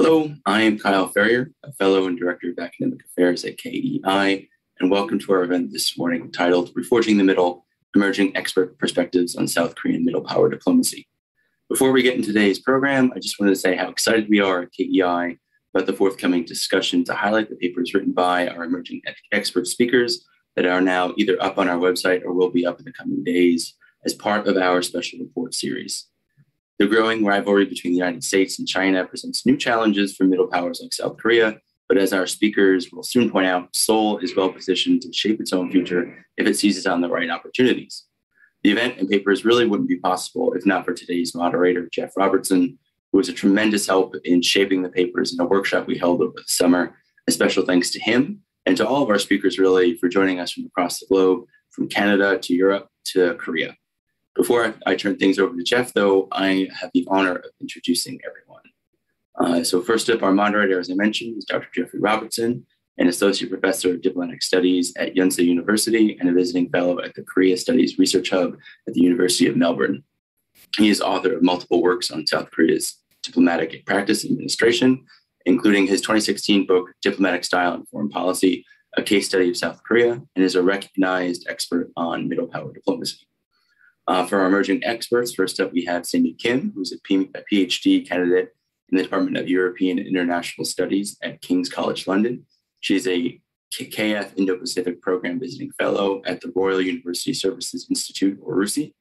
Hello, I am Kyle Ferrier, a fellow and director of academic affairs at KEI, and welcome to our event this morning titled Reforging the Middle Emerging Expert Perspectives on South Korean Middle Power Diplomacy. Before we get into today's program, I just wanted to say how excited we are at KEI about the forthcoming discussion to highlight the papers written by our emerging expert speakers that are now either up on our website or will be up in the coming days as part of our special report series. The growing rivalry between the United States and China presents new challenges for middle powers like South Korea, but as our speakers will soon point out, Seoul is well positioned to shape its own future if it seizes on the right opportunities. The event and papers really wouldn't be possible if not for today's moderator, Jeff Robertson, who was a tremendous help in shaping the papers in a workshop we held over the summer. A special thanks to him and to all of our speakers, really, for joining us from across the globe, from Canada to Europe to Korea. Before I, turn things over to Jeff, though, I have the honor of introducing everyone. Uh, so, first up, our moderator, as I mentioned, is Dr. Jeffrey Robertson, an associate professor of diplomatic studies at Yonsei University and a visiting fellow at the Korea Studies Research Hub at the University of Melbourne. He is author of multiple works on South Korea's diplomatic practice and administration, including his 2016 book, Diplomatic Style and Foreign Policy, a case study of South Korea, and is a recognized expert on middle power diplomacy. Uh, for our emerging experts, first up, we have Cindy Kim, who's a, PhD candidate in the Department of European International Studies at King's College London. She's a KF Indo-Pacific Program Visiting Fellow at the Royal United Services Institute, or RUSI.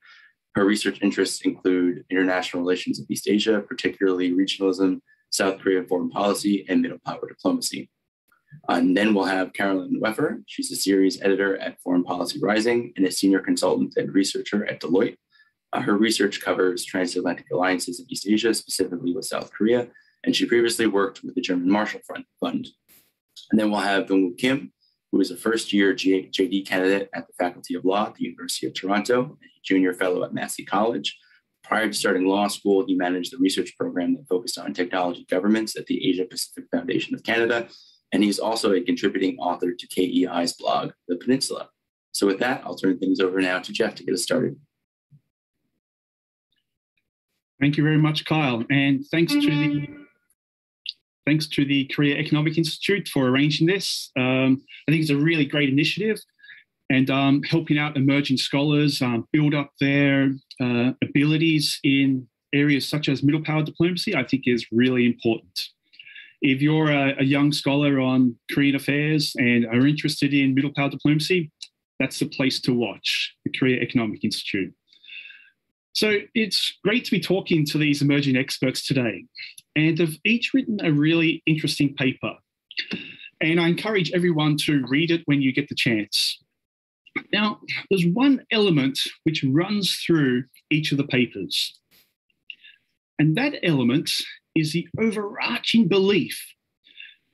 Her research interests include international relations of East Asia, particularly regionalism, South Korea foreign policy, and middle power diplomacy. Uh, and then we'll have Carolyn Weffer. She's a series editor at Foreign Policy Rising and a senior consultant and researcher at Deloitte. Uh, her research covers transatlantic alliances in East Asia, specifically with South Korea, and she previously worked with the German Marshall Fund. And then we'll have Dongwoo Kim, who is a first year G- JD candidate at the Faculty of Law at the University of Toronto, a junior fellow at Massey College. Prior to starting law school, he managed the research program that focused on technology governments at the Asia Pacific Foundation of Canada. And he's also a contributing author to KEI's blog, The Peninsula. So, with that, I'll turn things over now to Jeff to get us started. Thank you very much, Kyle. And thanks to the thanks to the Korea Economic Institute for arranging this. Um, I think it's a really great initiative and um, helping out emerging scholars um, build up their uh, abilities in areas such as middle power diplomacy, I think is really important. If you're a, a young scholar on Korean affairs and are interested in middle power diplomacy, that's the place to watch, the Korea Economic Institute. So it's great to be talking to these emerging experts today and they've each written a really interesting paper. And I encourage everyone to read it when you get the chance. Now, there's one element which runs through each of the papers. And that element is the overarching belief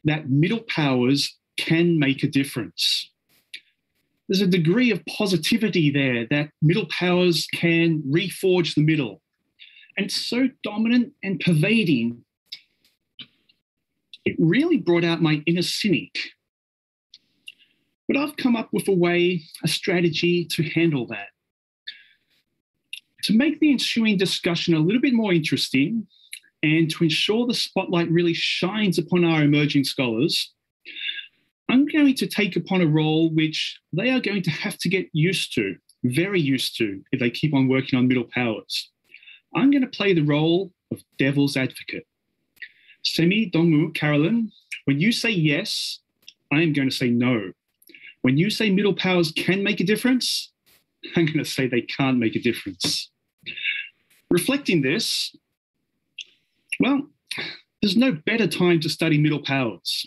that middle powers can make a difference. There's a degree of positivity there that middle powers can reforge the middle. And it's so dominant and pervading it really brought out my inner cynic. But I've come up with a way, a strategy to handle that. To make the ensuing discussion a little bit more interesting and to ensure the spotlight really shines upon our emerging scholars, I'm going to take upon a role which they are going to have to get used to, very used to, if they keep on working on middle powers. I'm going to play the role of devil's advocate. Semi, Dongwoo, Carolyn, when you say yes, I am going to say no. When you say middle powers can make a difference, I'm going to say they can't make a difference. Reflecting this, well, there's no better time to study middle powers.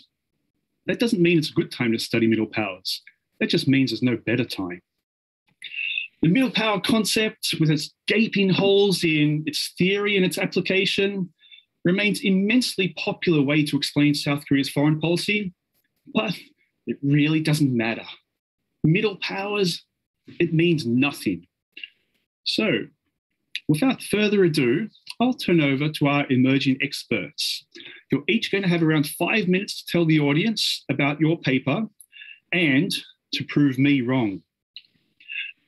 That doesn't mean it's a good time to study middle powers. That just means there's no better time. The middle power concept, with its gaping holes in its theory and its application, remains immensely popular way to explain South Korea's foreign policy, but it really doesn't matter. Middle powers, it means nothing. So, without further ado, I'll turn over to our emerging experts. You're each going to have around five minutes to tell the audience about your paper and to prove me wrong.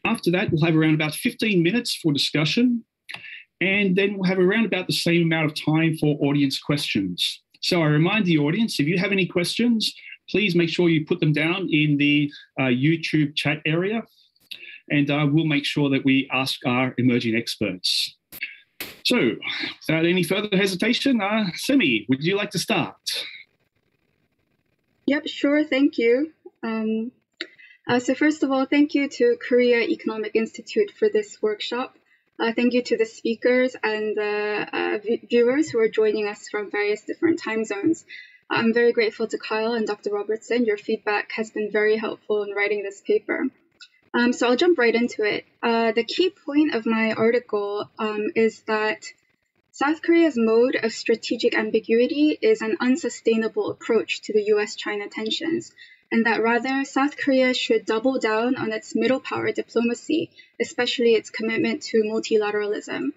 After that, we'll have around about 15 minutes for discussion and then we'll have around about the same amount of time for audience questions. So I remind the audience if you have any questions, please make sure you put them down in the uh, YouTube chat area, and uh, we'll make sure that we ask our emerging experts. So, without any further hesitation, uh, Semi, would you like to start? Yep, sure. Thank you. Um, uh, so first of all, thank you to Korea Economic Institute for this workshop. Uh, thank you to the speakers and uh, viewers who are joining us from various different time zones. I'm very grateful to Kyle and Dr. Robertson. Your feedback has been very helpful in writing this paper. Um, so I'll jump right into it. Uh, the key point of my article um, is that South Korea's mode of strategic ambiguity is an unsustainable approach to the US China tensions, and that rather South Korea should double down on its middle power diplomacy, especially its commitment to multilateralism.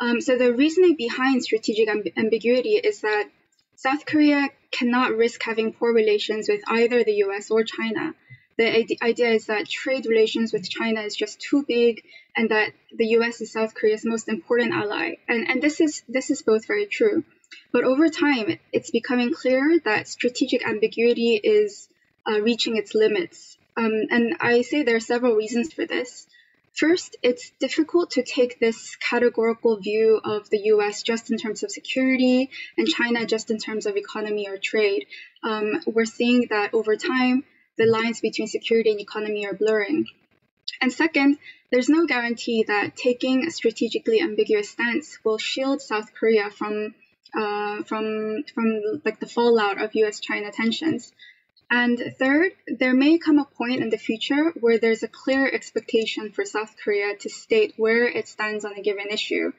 Um, so, the reasoning behind strategic amb- ambiguity is that South Korea cannot risk having poor relations with either the US or China. The idea is that trade relations with China is just too big and that the US is South Korea's most important ally. And, and this is this is both very true. But over time, it's becoming clear that strategic ambiguity is uh, reaching its limits. Um, and I say there are several reasons for this. First, it's difficult to take this categorical view of the US just in terms of security and China just in terms of economy or trade. Um, we're seeing that over time, the lines between security and economy are blurring. And second, there's no guarantee that taking a strategically ambiguous stance will shield South Korea from uh, from from like the fallout of U.S.-China tensions. And third, there may come a point in the future where there's a clear expectation for South Korea to state where it stands on a given issue.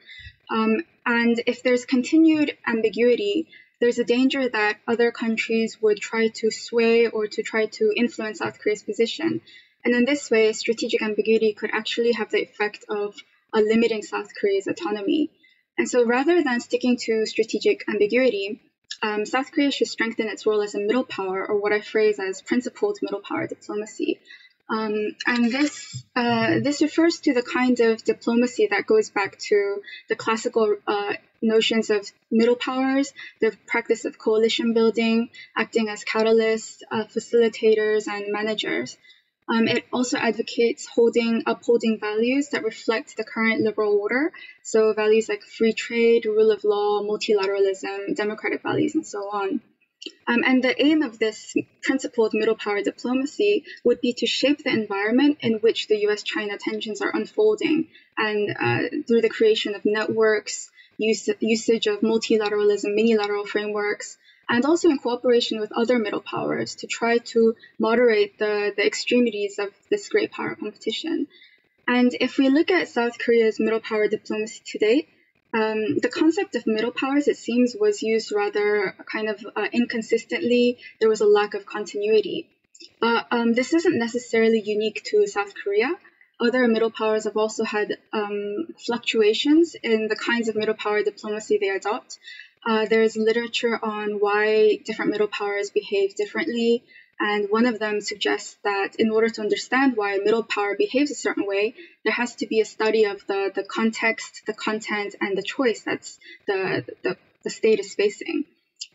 Um, and if there's continued ambiguity, there's a danger that other countries would try to sway or to try to influence South Korea's position. And in this way, strategic ambiguity could actually have the effect of uh, limiting South Korea's autonomy. And so rather than sticking to strategic ambiguity, um, South Korea should strengthen its role as a middle power, or what I phrase as principled middle power diplomacy. Um, and this uh, this refers to the kind of diplomacy that goes back to the classical uh, notions of middle powers, the practice of coalition building, acting as catalysts, uh, facilitators, and managers. Um, it also advocates holding, upholding values that reflect the current liberal order. So values like free trade, rule of law, multilateralism, democratic values, and so on. Um, and the aim of this principled middle power diplomacy would be to shape the environment in which the US China tensions are unfolding, and uh, through the creation of networks, use, usage of multilateralism, minilateral frameworks, and also in cooperation with other middle powers to try to moderate the, the extremities of this great power competition. And if we look at South Korea's middle power diplomacy to date, um, the concept of middle powers, it seems, was used rather kind of uh, inconsistently. There was a lack of continuity. But um, this isn't necessarily unique to South Korea. Other middle powers have also had um, fluctuations in the kinds of middle power diplomacy they adopt. Uh, there's literature on why different middle powers behave differently, and one of them suggests that in order to understand why middle power behaves a certain way, there has to be a study of the, the context, the content, and the choice that's the, the, the state is facing.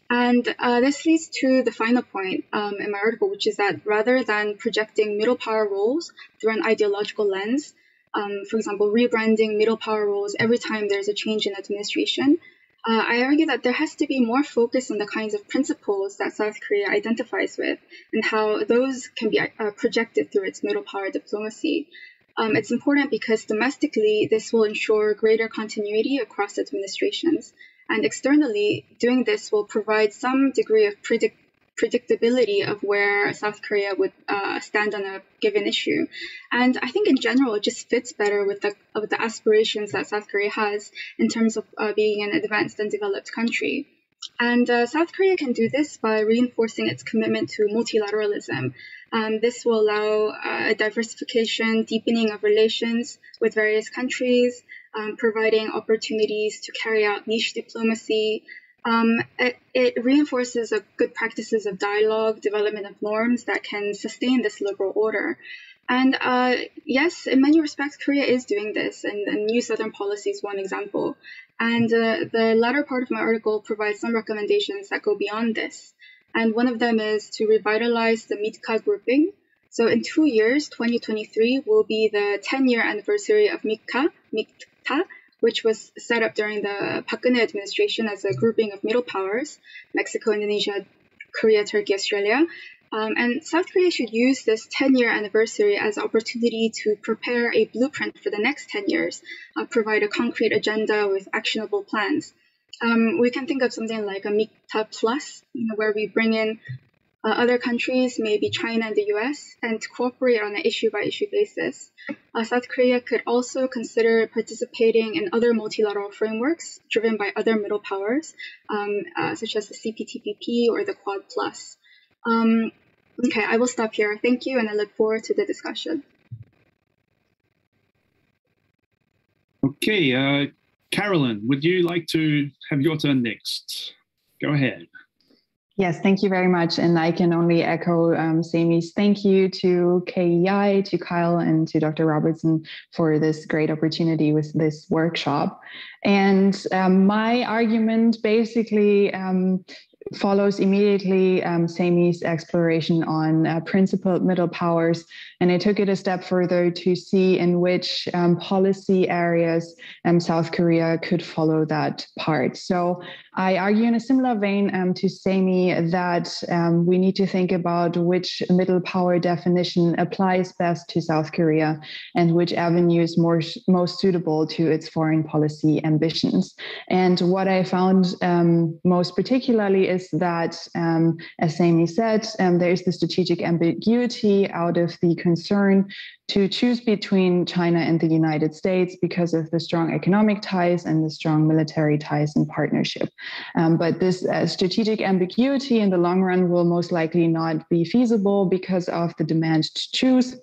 And uh, this leads to the final point um, in my article, which is that rather than projecting middle power roles through an ideological lens, um, for example, rebranding middle power roles every time there's a change in administration, uh, I argue that there has to be more focus on the kinds of principles that South Korea identifies with and how those can be uh, projected through its middle power diplomacy. Um, it's important because domestically, this will ensure greater continuity across administrations. And externally, doing this will provide some degree of predict predictability of where South Korea would uh, stand on a given issue. And I think in general, it just fits better with the, with the aspirations that South Korea has in terms of uh, being an advanced and developed country. And uh, South Korea can do this by reinforcing its commitment to multilateralism. Um, this will allow uh, diversification, deepening of relations with various countries, um, providing opportunities to carry out niche diplomacy, um, it, it, reinforces a good practices of dialogue, development of norms that can sustain this liberal order. And uh, yes, in many respects, Korea is doing this, and, and New Southern Policy is one example. And uh, the latter part of my article provides some recommendations that go beyond this. And one of them is to revitalize the MIKTA grouping. So in two years, 2023 will be the 10 year anniversary of MIKTA, MIKTA, which was set up during the Park Geun-hye administration as a grouping of middle powers, Mexico, Indonesia, Korea, Turkey, Australia, um, and South Korea should use this 10 year anniversary as an opportunity to prepare a blueprint for the next 10 years, uh, provide a concrete agenda with actionable plans. Um, we can think of something like a MIKTA Plus, you know, where we bring in uh, other countries, maybe China and the US, and cooperate on an issue by issue basis. Uh, South Korea could also consider participating in other multilateral frameworks driven by other middle powers, um, uh, such as the CPTPP or the Quad Plus. Um, okay, I will stop here. Thank you, and I look forward to the discussion. Okay, uh, Carolyn, would you like to have your turn next? Go ahead. Yes, thank you very much. And I can only echo um, Sami's thank you to KEI, to Kyle, and to Dr. Robertson for this great opportunity with this workshop. And um, my argument basically um, follows immediately um, Sami's exploration on uh, principled middle powers. And I took it a step further to see in which um, policy areas um, South Korea could follow that part. So I argue in a similar vein um, to Sami that um, we need to think about which middle power definition applies best to South Korea and which avenue is more, most suitable to its foreign policy ambitions. And what I found um, most particularly is that, um, as Sami said, um, there is the strategic ambiguity out of the concern to choose between China and the United States because of the strong economic ties and the strong military ties and partnership. Um, but this uh, strategic ambiguity in the long run will most likely not be feasible because of the demand to choose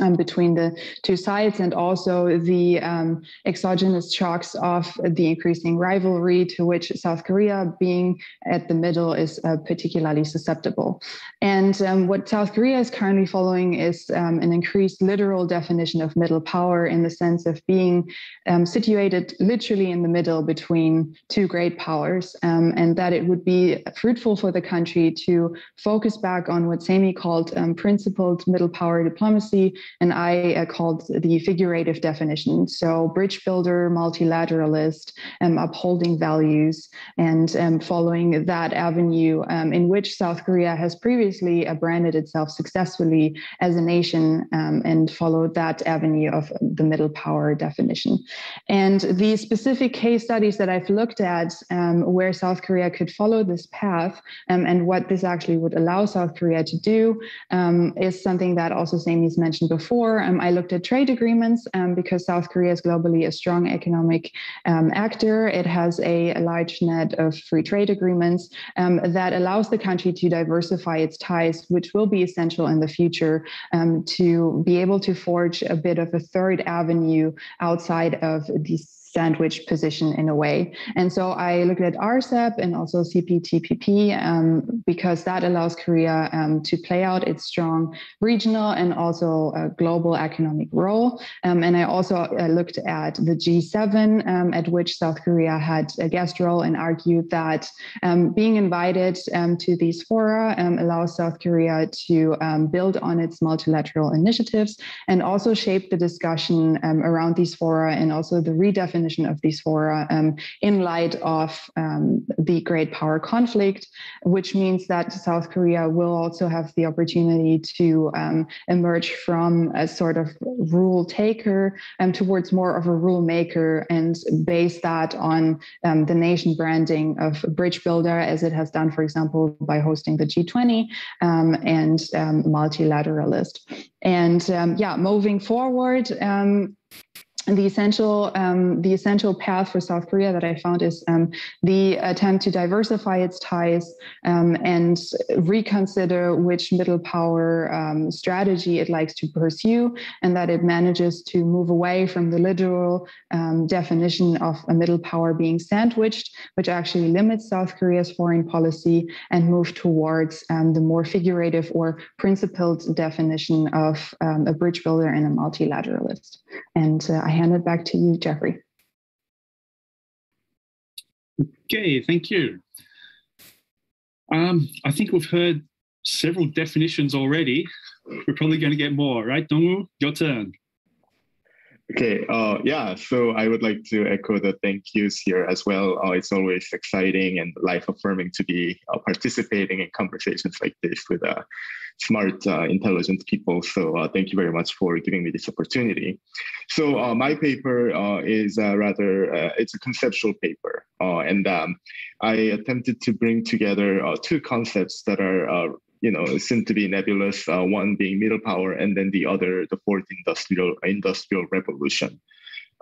um, between the two sides and also the um, exogenous shocks of the increasing rivalry to which South Korea, being at the middle, is uh, particularly susceptible. And um, what South Korea is currently following is um, an increased literal definition of middle power in the sense of being um, situated literally in the middle between two great powers, um, and that it would be fruitful for the country to focus back on what Sami called principled middle power diplomacy and I uh, called the figurative definition. So, bridge builder, multilateralist, um, upholding values, and um, following that avenue um, in which South Korea has previously uh, branded itself successfully as a nation um, and followed that avenue of the middle power definition. And the specific case studies that I've looked at um, where South Korea could follow this path um, and what this actually would allow South Korea to do is something that also Sami's mentioned mentioned before, um, I looked at trade agreements um, because South Korea is globally a strong economic um, actor. It has a, a, large net of free trade agreements um, that allows the country to diversify its ties, which will be essential in the future um, to be able to forge a bit of a third avenue outside of these sandwich position in a way. And so I looked at RCEP and also CPTPP um, because that allows Korea um, to play out its strong regional and also global economic role. Um, and I also uh, looked at the G7, um, at which South Korea had a guest role and argued that um, being invited um, to these fora allows South Korea to build on its multilateral initiatives and also shape the discussion around these fora and also the redefinition of these fora um, in light of um, the great power conflict, which means that South Korea will also have the opportunity to um, emerge from a sort of rule taker um, towards more of a rule maker and base that on um, the nation branding of bridge builder, as it has done, for example, by hosting the G20 um, and multilateralist. And yeah, moving forward, the essential um, the essential path for South Korea that I found is um, the attempt to diversify its ties um, and reconsider which middle power um, strategy it likes to pursue, and that it manages to move away from the literal um, definition of a middle power being sandwiched, which actually limits South Korea's foreign policy, and move towards um, the more figurative or principled definition of a bridge builder and a multilateralist. And uh, I hand it back to you, Jeffrey. Okay, thank you. Um, I think we've heard several definitions already. We're probably going to get more, right, Dongwoo? Your turn. Okay, uh, yeah, so I would like to echo the thank yous here as well. Uh, it's always exciting and life affirming to be uh, participating in conversations like this with uh, smart, uh, intelligent people. So uh, thank you very much for giving me this opportunity. So my paper is rather, it's a conceptual paper. and um, I attempted to bring together two concepts that are you know, seem to be nebulous. Uh, one being middle power, and then the other, the fourth industrial industrial revolution.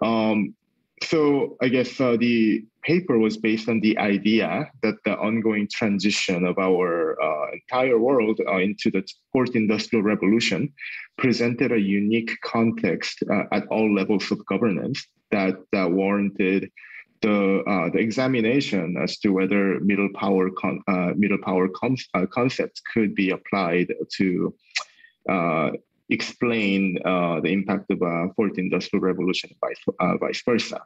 Um, so I guess uh, the paper was based on the idea that the ongoing transition of our uh, entire world uh, into the fourth industrial revolution presented a unique context uh, at all levels of governance that warranted the uh, the examination as to whether middle power con- uh, middle power con- concepts could be applied to explain uh, the impact of a fourth industrial revolution vice, uh, vice versa.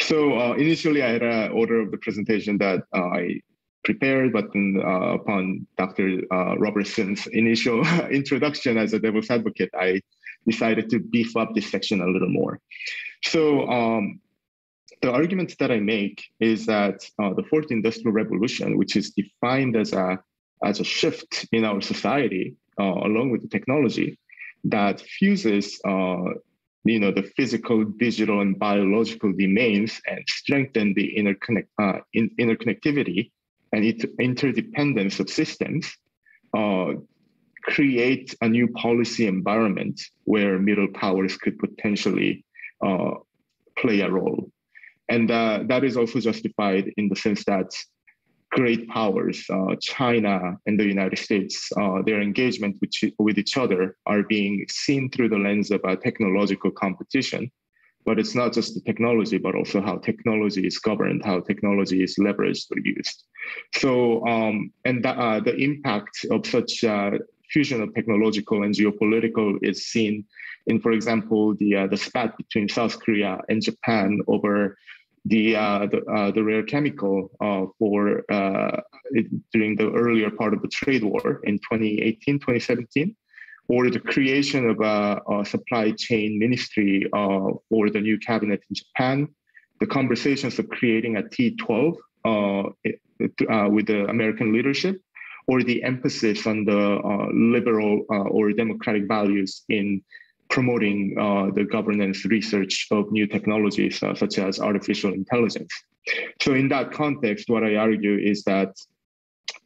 So uh, initially I had an order of the presentation that I prepared, but then uh, upon Dr. Uh, Robertson's initial introduction as a devil's advocate, I decided to beef up this section a little more. So um, the argument that I make is that uh, the fourth industrial revolution, which is defined as a as a shift in our society, uh, along with the technology that fuses uh, you know the physical digital and biological domains and strengthen the interconnect uh, in, interconnectivity and interdependence of systems uh, create a new policy environment where middle powers could potentially uh, play a role and uh, that is also justified in the sense that great powers, uh, China and the United States, uh, their engagement with, with each other are being seen through the lens of a technological competition. But it's not just the technology, but also how technology is governed, how technology is leveraged or used. So, um, and the, uh, the impact of such uh, fusion of technological and geopolitical is seen in, for example, the uh, the spat between South Korea and Japan over the uh, the, uh, the, rare chemical uh, for uh, it, during the earlier part of the trade war in 2018 2017 or the creation of a, a supply chain ministry uh, for the new cabinet in Japan. The conversations of creating a T12 uh, with the American leadership or the emphasis on the liberal or democratic values in promoting uh, the governance research of new technologies uh, such as artificial intelligence. So in that context, what I argue is that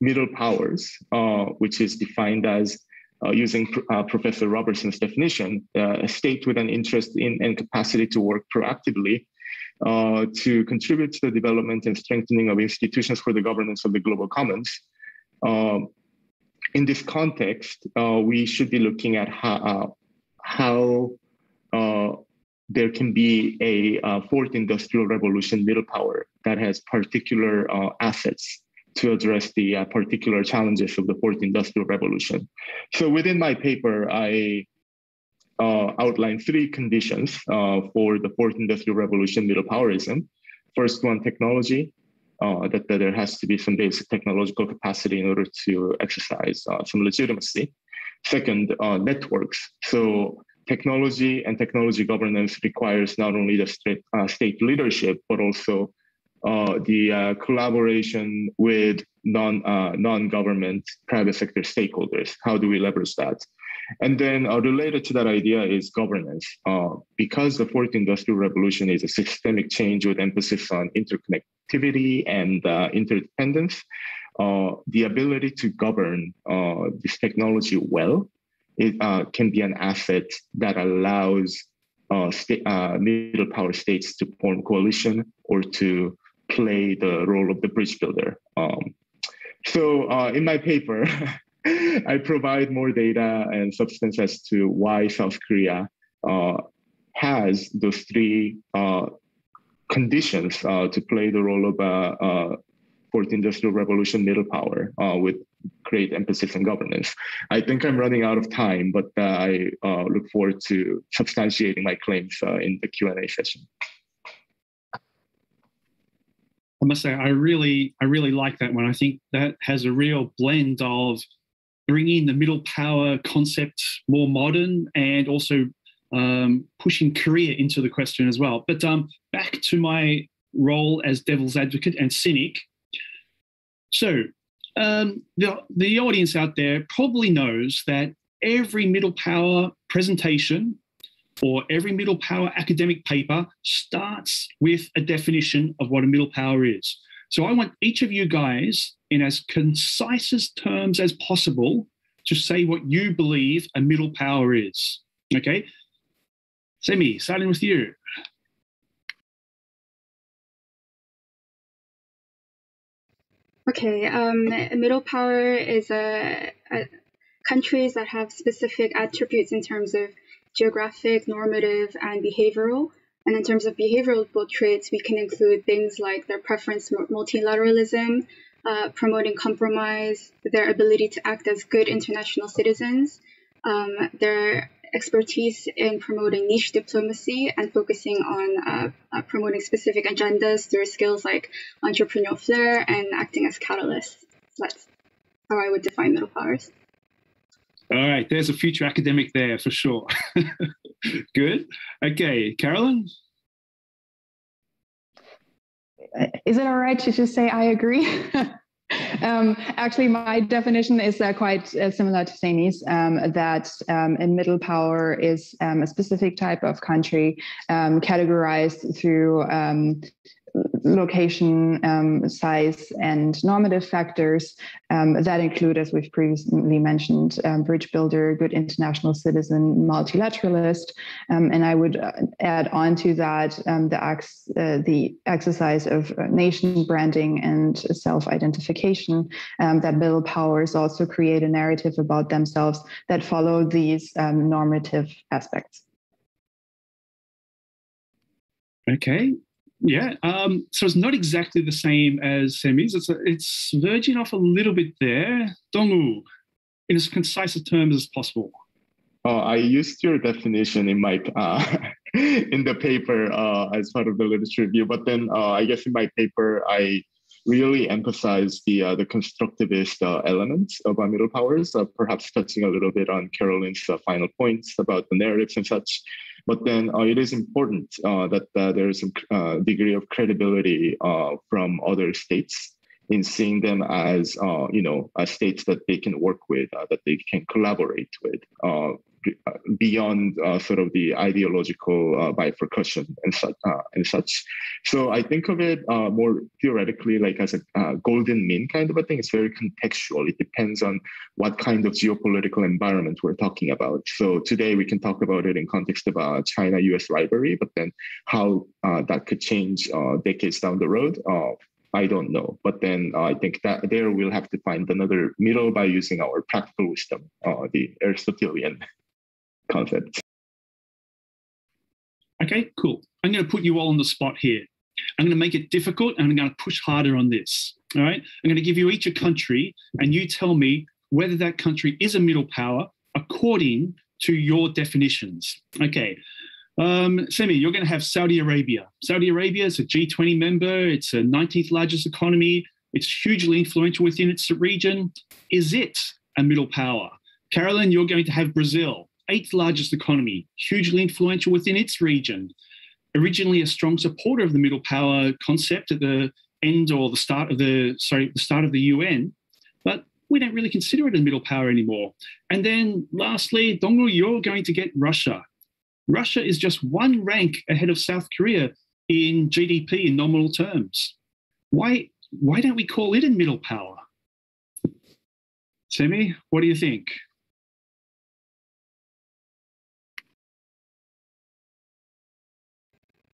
middle powers, uh, which is defined as uh, using uh, Professor Robertson's definition, uh, a state with an interest in and capacity to work proactively to contribute to the development and strengthening of institutions for the governance of the global commons. In this context, we should be looking at how, how uh, there can be a uh, fourth industrial revolution middle power that has particular uh, assets to address the uh, particular challenges of the fourth industrial revolution. So within my paper, I uh, outline three conditions uh, for the fourth industrial revolution middle powerism. First one, technology. that, that, there has to be some basic technological capacity in order to exercise some legitimacy. Second, uh, networks. So technology and technology governance requires not only the state, uh, state leadership, but also uh, the uh, collaboration with non, uh, non-government private sector stakeholders. How do we leverage that? And then uh, related to that idea is governance. Uh, because the fourth industrial revolution is a systemic change with emphasis on interconnectivity and interdependence, uh, the ability to govern uh, this technology well it uh, can be an asset that allows uh, uh, middle power states to form coalition or to play the role of the bridge builder. Um, so uh, in my paper, I provide more data and substance as to why South Korea uh, has those three uh, conditions uh, to play the role of a fourth industrial revolution middle power uh, with great emphasis on governance. I think I'm running out of time, but uh, I uh, look forward to substantiating my claims uh, in the Q&A session. I must say, I really, I really like that one. I think that has a real blend of bringing the middle power concept more modern and also um, pushing Korea into the question as well. But um, back to my role as devil's advocate and cynic. So um, the, the audience out there probably knows that every middle power presentation or every middle power academic paper starts with a definition of what a middle power is. So I want each of you guys, in as concise terms as possible, to say what you believe a middle power is. Okay? Semi, starting with you. Okay, um, middle power is a, a, countries that have specific attributes in terms of geographic, normative, and behavioral. And in terms of behavioral traits, we can include things like their preference for multilateralism, uh, promoting compromise, their ability to act as good international citizens, um, their expertise in promoting niche diplomacy and focusing on uh, uh, promoting specific agendas through skills like entrepreneurial flair and acting as catalysts. That's how I would define middle powers. All right, there's a future academic there for sure. Good. Okay, Carolyn? Is it all right to just say I agree? um, actually, my definition is uh, quite uh, similar to Sami's, um, that um, a middle power is um, a specific type of country um, categorized through um, location, um, size, and normative factors um, that include, as we've previously mentioned, um, bridge builder, good international citizen, multilateralist. Um, and I would uh, add on to that um, the, ex- uh, the exercise of nation branding and self identification, that middle powers also create a narrative about themselves that follow these normative aspects. Okay, yeah, um, so it's not exactly the same as Semi's. It's a, it's verging off a little bit there. Dongwoo, in as concise a terms as possible. Uh, I used your definition in my uh, in the paper uh, as part of the literature review, but then uh, I guess in my paper I really emphasize the uh, the constructivist uh, elements of our middle powers, perhaps touching a little bit on Carolyn's final points about the narratives and such. But then uh, it is important uh, that uh, there is a degree of credibility from other states in seeing them as you know states that they can work with, that they can collaborate with beyond uh, sort of the ideological uh, bifurcation and such, uh, and such. So I think of it uh, more theoretically like as a uh, golden mean kind of a thing. It's very contextual. It depends on what kind of geopolitical environment we're talking about. So today we can talk about it in context of uh, China-US rivalry, but then how that could change decades down the road. I don't know. But then uh, I think that there we'll have to find another middle by using our practical wisdom, uh, the Aristotelian concept. Okay, cool. I'm going to put you all on the spot here. I'm going to make it difficult and I'm going to push harder on this. All right. I'm going to give you each a country and you tell me whether that country is a middle power according to your definitions. Okay. Um, Semi, you're going to have Saudi Arabia. Saudi Arabia is a G20 member, it's a 19th largest economy, it's hugely influential within its region. Is it a middle power? Carolyn, you're going to have Brazil eighth largest economy, hugely influential within its region. Originally a strong supporter of the middle power concept at the end or the start of the sorry the start of the UN, but we don't really consider it a middle power anymore. And then lastly, Dongwoo, you're going to get Russia. Russia is just one rank ahead of South Korea in GDP in nominal terms. Why why don't we call it a middle power? Semi, what do you think?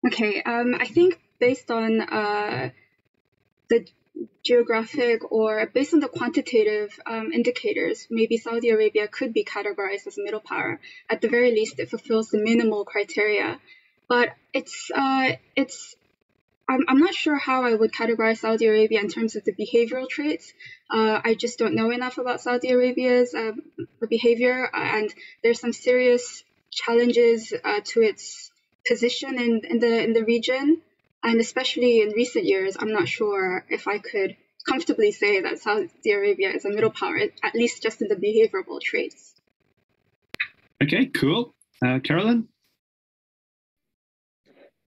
Okay, um, I think based on uh, the geographic or based on the quantitative um, indicators, maybe Saudi Arabia could be categorized as a middle power. At the very least, it fulfills the minimal criteria. But it's uh, it's I'm, I'm not sure how I would categorize Saudi Arabia in terms of the behavioral traits. Uh, I just don't know enough about Saudi Arabia's uh, behavior, and there's some serious challenges uh, to its position in, in the in the region, and especially in recent years, I'm not sure if I could comfortably say that Saudi Arabia is a middle power, at least just in the behavioral traits. Okay, cool. Uh, Carolyn?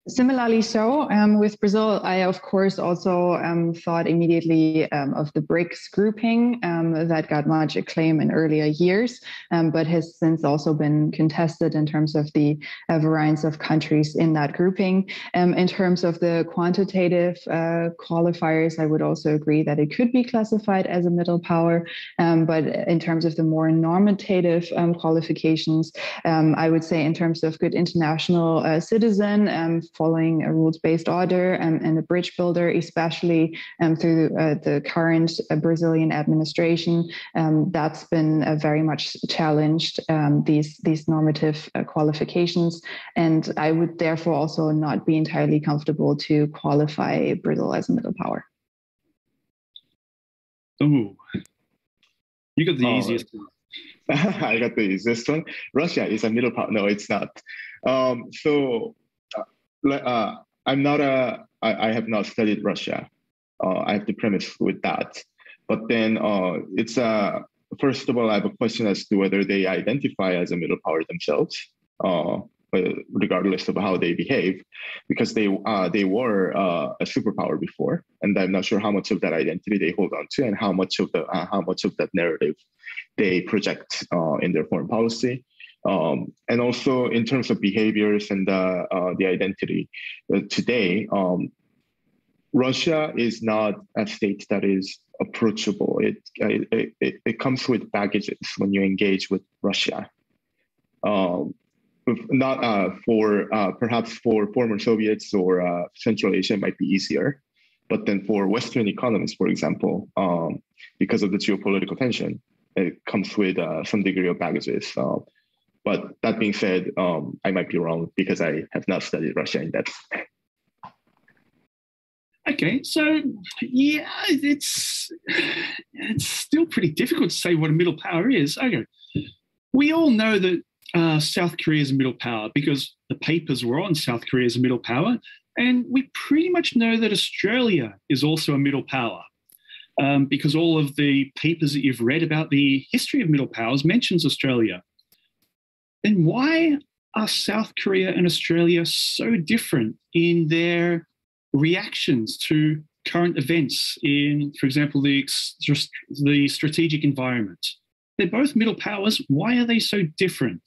Similarly, so um, with Brazil, I of course also um, thought immediately um, of the BRICS grouping um, that got much acclaim in earlier years, um, but has since also been contested in terms of the uh, variance of countries in that grouping. Um, in terms of the quantitative uh, qualifiers, I would also agree that it could be classified as a middle power, but in terms of the more normative qualifications, I would say in terms of good international uh, citizen following a rules-based order and, and a bridge builder, especially um, through uh, the current uh, Brazilian administration. Um, that's been uh, very much challenged, um, these, these normative uh, qualifications. And I would therefore also not be entirely comfortable to qualify Brazil as a middle power. Oh, you got the oh. easiest one. I got the easiest one. Russia is a middle power. No, it's not. Um, so uh, I'm not a, I, I have not studied Russia. Uh, I have the premise with that. But then uh, it's a, first of all, I have a question as to whether they identify as a middle power themselves, uh, regardless of how they behave, because they uh, they were uh, a superpower before, and I'm not sure how much of that identity they hold on to, and how much of the uh, how much of that narrative they project uh, in their foreign policy. Um, and also in terms of behaviors and uh, uh, the identity, uh, today, um, Russia is not a state that is approachable. It, it, it, it, comes with baggages when you engage with Russia. Um, not uh, for uh, perhaps for former Soviets or uh, Central Asia, might be easier. But then for Western economies, for example, um, because of the geopolitical tension, it comes with some degree of baggages. But that being said, um, I might be wrong because I have not studied Russia in depth. Okay, so yeah, it's it's still pretty difficult to say what a middle power is. Okay, we all know that uh, South Korea is a middle power because the papers were on South Korea as a middle power, and we pretty much know that Australia is also a middle power. Um, because all of the papers that you've read about the history of middle powers mentions Australia then why are South Korea and Australia so different in their reactions to current events in, for example, the, the strategic environment? They're both middle powers. Why are they so different?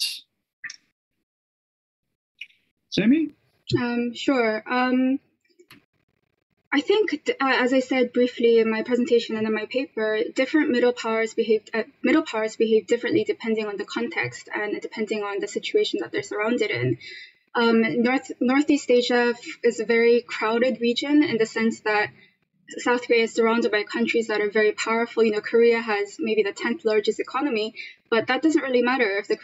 Sammy? Um, sure. Um, I think, uh, as I said briefly in my presentation and in my paper, different middle powers behave uh, middle powers behave differently depending on the context and depending on the situation that they're surrounded in. Um, North Northeast Asia is a very crowded region in the sense that South Korea is surrounded by countries that are very powerful. You know, Korea has maybe the 10th largest economy, but that doesn't really matter if the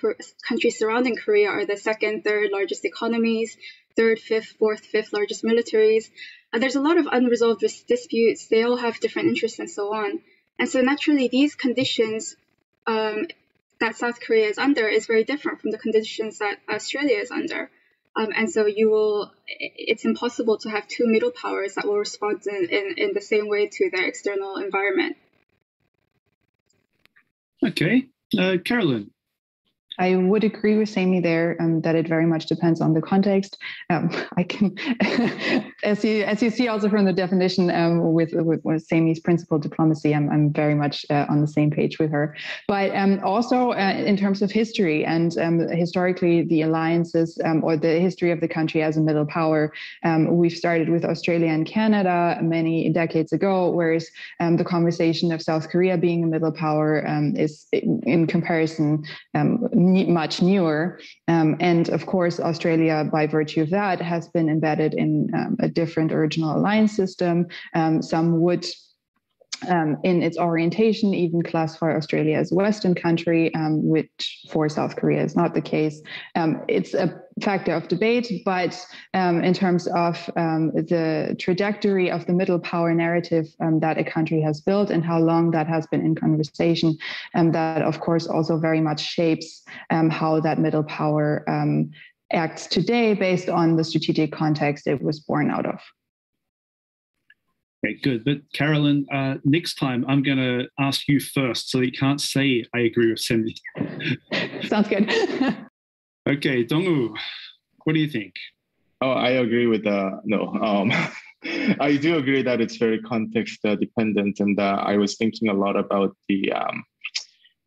countries surrounding Korea are the second, third largest economies, third, fifth, fourth, fifth largest militaries. Uh, there's a lot of unresolved disputes. They all have different interests and so on. And so naturally, these conditions um, that South Korea is under is very different from the conditions that Australia is under. Um, and so you will, it's impossible to have two middle powers that will respond in, in, in the same way to their external environment. Okay. Uh, Carolyn, I would agree with Sammy there um, that it very much depends on the context. Um, I can, as you as you see also from the definition um, with, with, with Sammy's principal diplomacy, I'm I'm very much uh, on the same page with her. But um, also uh, in terms of history and um, historically the alliances um, or the history of the country as a middle power, we've started with Australia and Canada many decades ago, whereas the conversation of South Korea being a middle power is in comparison much newer. Um, and of course, Australia, by virtue of that, has been embedded in um, a different original alliance system. Um, some would um, in its orientation, even classify Australia as a Western country, um, which for South Korea is not the case. Um, it's a factor of debate, but um, in terms of um, the trajectory of the middle power narrative um, that a country has built and how long that has been in conversation, and that of course also very much shapes how that middle power acts today based on the strategic context it was born out of. Okay, good. But Carolyn, uh, next time I'm going to ask you first so that you can't say I agree with Cindy. Sounds good. okay, Dongwoo, what do you think? Oh, I agree with uh, no. Um, I do agree that it's very context uh, dependent, and uh, I was thinking a lot about the um,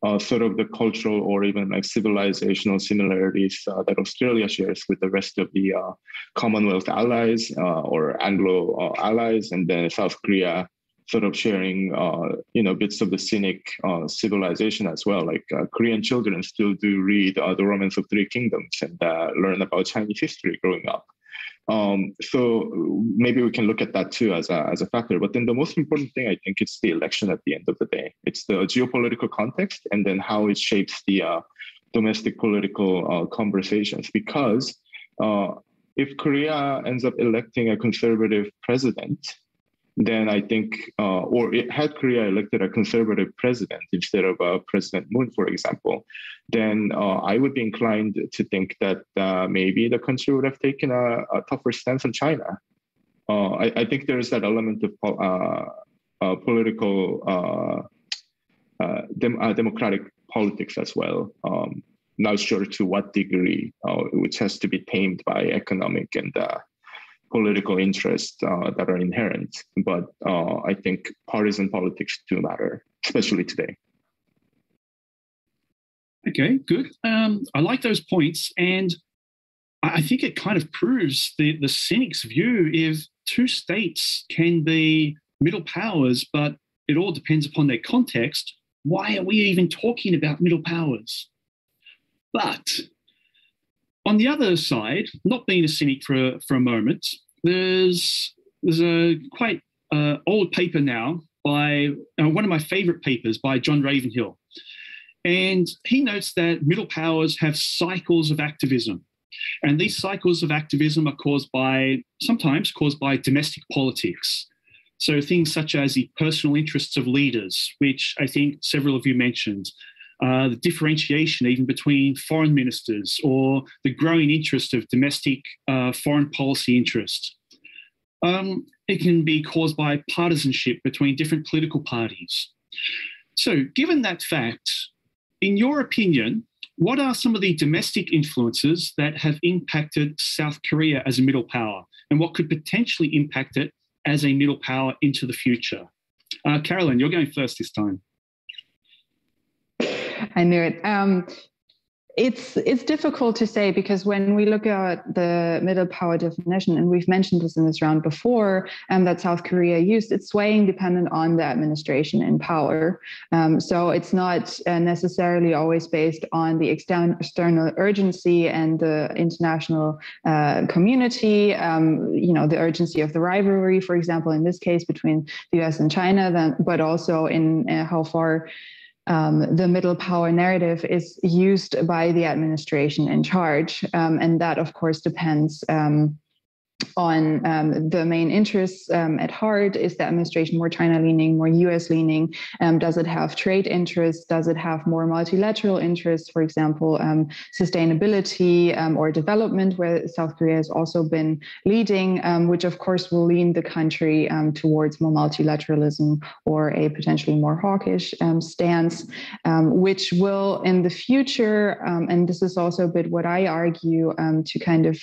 uh, sort of the cultural or even like civilizational similarities uh, that Australia shares with the rest of the uh, Commonwealth allies uh, or Anglo uh, allies, and then South Korea sort of sharing, uh, you know, bits of the Sinic civilization as well. Like Korean children still do read The Romance of Three Kingdoms and learn about Chinese history growing up. Um, so maybe we can look at that too as a, as a factor. But then the most important thing, I think, is the election at the end of the day. It's the geopolitical context and then how it shapes the uh, domestic political uh, conversations. Because uh, if Korea ends up electing a conservative president, then I think, uh, or it had Korea elected a conservative president instead of uh, President Moon, for example, then uh, I would be inclined to think that uh, maybe the country would have taken a, a tougher stance on China. Uh, I, I, think there is that element of uh, political, dem- democratic politics as well. Um, not sure to what degree, which has to be tamed by economic and political interests uh, that are inherent. But uh, I think partisan politics do matter, especially today. Okay, good. Um, I like those points. And I think it kind of proves the, the cynic's view if two states can be middle powers, but it all depends upon their context. Why are we even talking about middle powers? But on the other side, not being a cynic for, for a moment, there's there's a quite uh, old paper now by uh, one of my favorite papers by John Ravenhill. And he notes that middle powers have cycles of activism. And these cycles of activism are caused by, sometimes caused by domestic politics. So things such as the personal interests of leaders, which I think several of you mentioned, uh, the differentiation even between foreign ministers or the growing interest of domestic uh, foreign policy interests. Um, it can be caused by partisanship between different political parties. So, given that fact, in your opinion, what are some of the domestic influences that have impacted South Korea as a middle power, and what could potentially impact it as a middle power into the future? Uh, Carolyn, you're going first this time. I knew it. Um, it's it's difficult to say because when we look at the middle power definition, and we've mentioned this in this round before, um, that South Korea used, it's swaying dependent on the administration in power. Um, so it's not uh, necessarily always based on the external external urgency and the international uh, community. Um, you know, the urgency of the rivalry, for example, in this case between the U.S. and China, then, but also in uh, how far um, the middle power narrative is used by the administration in charge. Um, and that, of course, depends um, on um, the main interests um, at heart. Is the administration more china leaning more us leaning? Um, does it have trade interests? Does it have more multilateral interests? For example um, sustainability um, or development where south korea has also been leading um, which of course will lean the country towards more multilateralism or a potentially more hawkish stance which will in the future and this is also a bit what i argue to kind of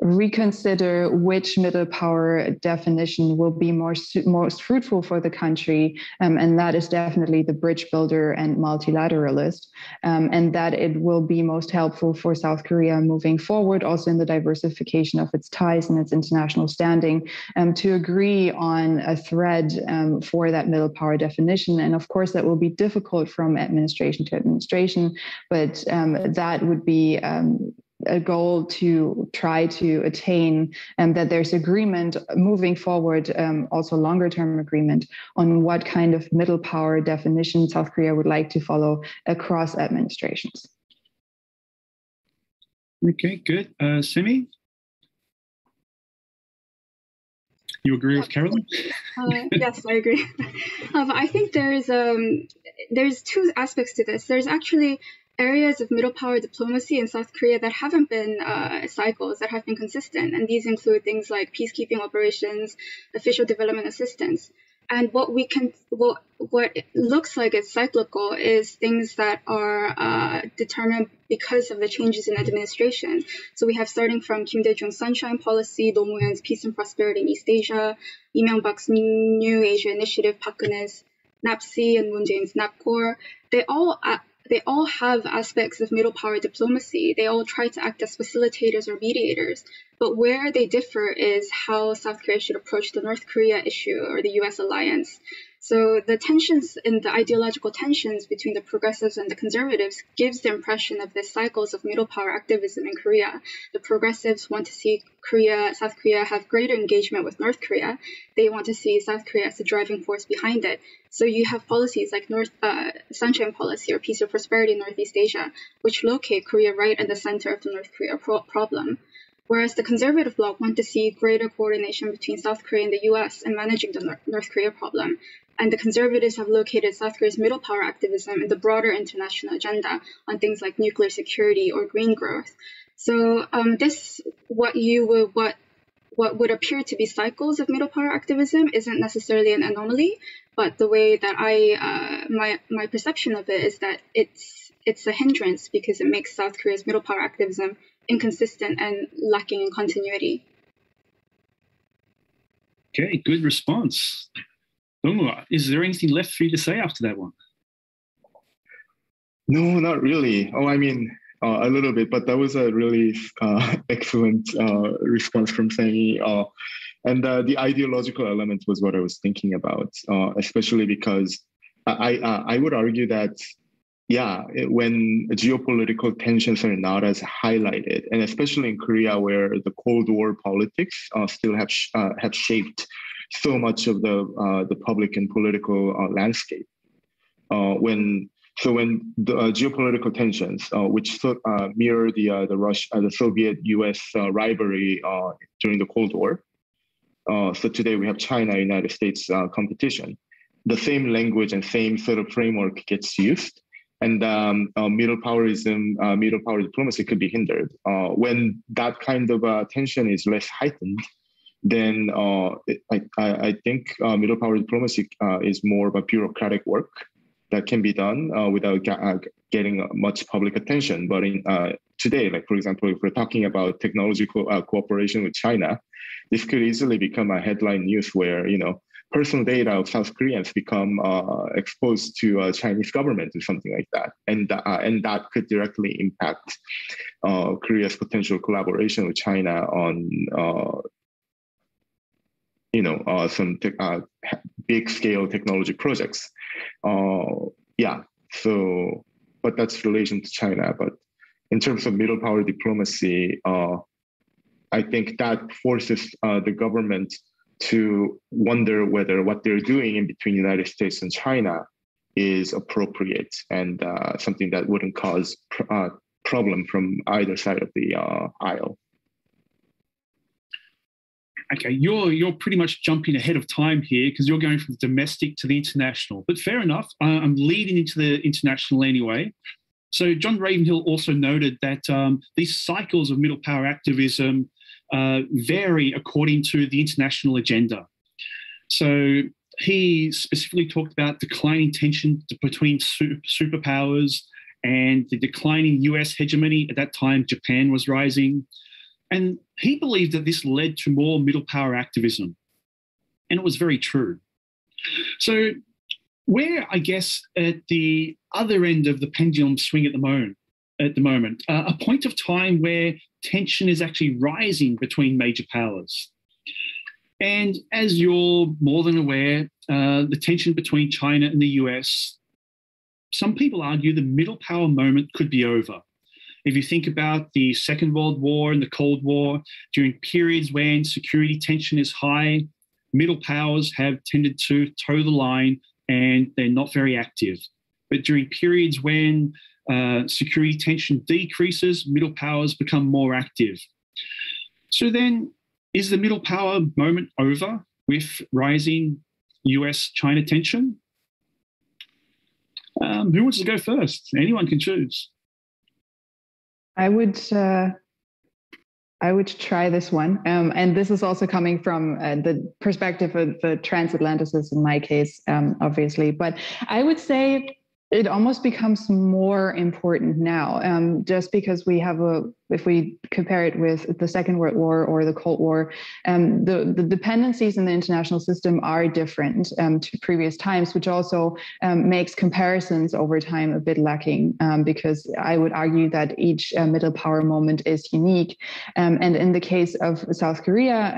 reconsider which middle power definition will be more, most fruitful for the country. Um, and that is definitely the bridge builder and multilateralist. Um, and that it will be most helpful for South Korea moving forward, also in the diversification of its ties and its international standing, um, to agree on a thread um, for that middle power definition. And of course, that will be difficult from administration to administration, but um, that would be um, a goal to try to attain and that there's agreement moving forward um, also longer term agreement on what kind of middle power definition south korea would like to follow across administrations. Okay good. Uh, simi? You agree with carolyn? Uh, yes i agree. Um, i think there's um, there's two aspects to this. There's actually areas of middle power diplomacy in South Korea that haven't been uh, cycles, that have been consistent. And these include things like peacekeeping operations, official development assistance. And what we can, what, what looks like is cyclical is things that are uh, determined because of the changes in administration. So we have starting from Kim Dae-jung's Sunshine Policy, Roh Moo-hyun's Peace and Prosperity in East Asia, Lee Myung-bak's New Asia Initiative, Park Geun-hye's NAPCI, and Moon Jae-in's NAPCOR. They all uh, they all have aspects of middle power diplomacy. They all try to act as facilitators or mediators. But where they differ is how South Korea should approach the North Korea issue or the US alliance. So the tensions and the ideological tensions between the progressives and the conservatives gives the impression of the cycles of middle power activism in Korea. The progressives want to see Korea, South Korea have greater engagement with North Korea. They want to see South Korea as the driving force behind it. So you have policies like North uh, Sunshine Policy or Peace or Prosperity in Northeast Asia, which locate Korea right at the center of the North Korea pro- problem whereas the conservative bloc want to see greater coordination between South Korea and the US in managing the North Korea problem and the conservatives have located South Korea's middle power activism in the broader international agenda on things like nuclear security or green growth. So um, this, what you would, what what would appear to be cycles of middle power activism isn't necessarily an anomaly, but the way that I uh, my my perception of it is that it's it's a hindrance because it makes South Korea's middle power activism inconsistent and lacking in continuity. Okay, good response. Is there anything left for you to say after that one? No, not really. Oh, I mean, uh, a little bit, but that was a really uh, excellent uh, response from Sammy. Uh, and uh, the ideological element was what I was thinking about, uh, especially because I, I would argue that, yeah, it, when geopolitical tensions are not as highlighted, and especially in Korea, where the Cold War politics still have have shaped so much of the uh, the public and political uh, landscape. Uh, when so when the uh, geopolitical tensions, uh, which uh, mirror the the Russia, the Soviet-U.S. rivalry during the Cold War, so today we have China-United States competition. The same language and same sort of framework gets used, and um, uh, middle powerism, uh, middle power diplomacy could be hindered. Uh, when that kind of tension is less heightened, then uh, I, I, think uh, middle power diplomacy uh, is more of a bureaucratic work that can be done uh, without uh, getting much public attention. But in, uh, today, like for example, if we're talking about technological cooperation with China, this could easily become a headline news where you know personal data of South Koreans become exposed to a Chinese government or something like that, and and that could directly impact Korea's potential collaboration with China on you know uh, some te- uh, big scale technology projects. Uh, yeah, so but that's relation to China. But in terms of middle power diplomacy, uh, I think that forces uh, the government to wonder whether what they're doing in between the United States and China is appropriate and uh, something that wouldn't cause pr- problem from either side of the aisle okay, you're you're pretty much jumping ahead of time here because you're going from the domestic to the international. But fair enough, I'm leading into the international anyway. So John Ravenhill also noted that um, these cycles of middle power activism uh, vary according to the international agenda. So he specifically talked about declining tension between superpowers and the declining US hegemony. At that time, Japan was rising. And he believed that this led to more middle power activism. And it was very true. So, we're, I guess, at the other end of the pendulum swing at the moment, at the moment, uh, a point of time where tension is actually rising between major powers. And as you're more than aware, uh, the tension between China and the US, some people argue the middle power moment could be over. If you think about the Second World War and the Cold War, during periods when security tension is high, middle powers have tended to toe the line and they're not very active. But during periods when uh, security tension decreases, middle powers become more active. So then, is the middle power moment over with rising US China tension? Um, who wants to go first? Anyone can choose. I would. Uh, I would try this one, um, and this is also coming from uh, the perspective of the transatlanticists in my case, um, obviously. But I would say it almost becomes more important now um, just because we have a if we compare it with the second world war or the cold war um, the, the dependencies in the international system are different um, to previous times which also um, makes comparisons over time a bit lacking um, because i would argue that each uh, middle power moment is unique. Um, and in the case of south korea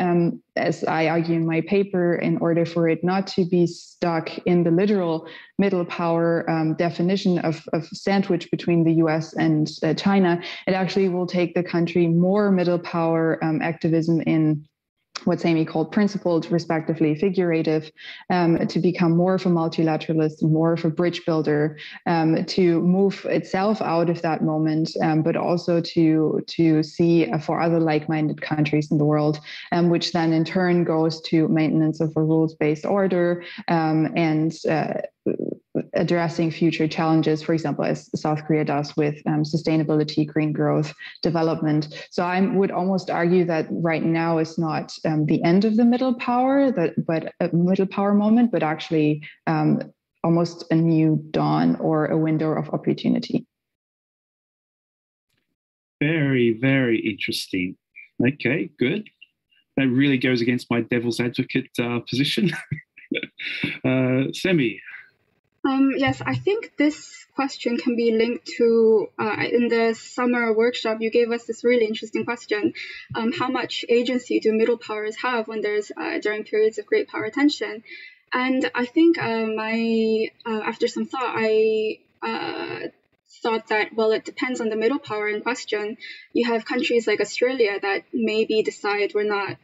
as I argue in my paper, in order for it not to be stuck in the literal middle power um, definition of, of sandwich between the US and uh, China, it actually will take the country more middle power um, activism in what Sami called principled, respectively figurative, um, to become more of a multilateralist, more of a bridge builder, um, to move itself out of that moment, um, but also to to see uh, for other like-minded countries in the world, um, which then in turn goes to maintenance of a rules-based order um, and uh, addressing future challenges, for example, as South Korea does with um, sustainability, green growth, development. So I would almost argue that right now is not um, the end of the middle power, that but a middle power moment, but actually um, almost a new dawn or a window of opportunity. Very, very interesting. Okay, good. That really goes against my devil's advocate uh, position. uh, Sami, um, yes, I think this question can be linked to uh, in the summer workshop. You gave us this really interesting question: um, How much agency do middle powers have when there's uh, during periods of great power tension? And I think uh, my uh, after some thought, I uh, thought that well, it depends on the middle power in question. You have countries like Australia that maybe decide we're not